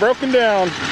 broken down.